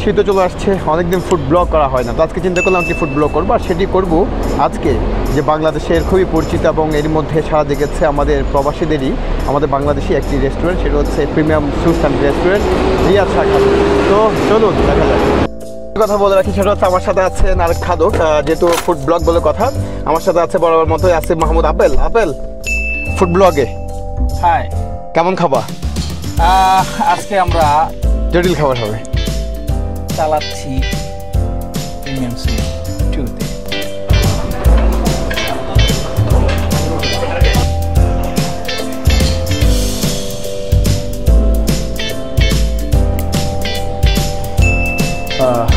শীত চলে আসছে অনেকদিন ফুড ব্লগ করা হয় না। তো আজকে চিন্তা করলাম কি ফুড ব্লগ করব আর সেটি করব আজকে যে বাংলাদেশের খুবই পরিচিত এবং এর মধ্যে সারা দেখেছে আমাদের প্রবাসীদেরই আমাদের বাংলাদেশি একটি রেস্টুরেন্ট সেটা হচ্ছে premium sushi and restaurant Riyadh শাখা তো চলুন দেখা যাক। কথা বলে রাখি সেটা হচ্ছে আমার সাথে আছে নারক খাদক যেহেতু ফুড ব্লগ বলে কথা আমার সাথে আছে বরাবর মতোই আছে মাহমুদ আপেল। আপেল ফুড ব্লগে হাই কেমন খাবা? আজকে আমরা জটিল খাবার হবে। চালাচ্ছি প্রিমিয়াম সুইট টুতে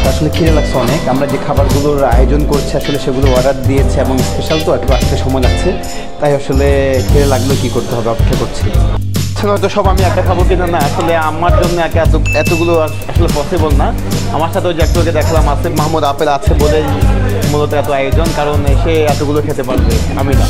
আসলে খিদে লাগছে অনেক? আমরা যে খাবারগুলোর আয়োজন করছি, আসলে সেগুলো অর্ডার দিয়েছে এবং স্পেশাল তো একটু আসতে সময় লাগছে। তাই আসলে খিদে লাগল, কি করতে হবে, অপেক্ষা করছি। সময় হয়তো সব আমি একা খাব কিনা না, আসলে আমার জন্য একা এত এতগুলো আসলে পসিবল না আমার সাথে ওই একটুকে দেখলাম আছে, মাহমুদ আপেল আছে বলে মূলত এত আয়োজন, কারণ সে এতগুলো খেতে পারবে, আমি না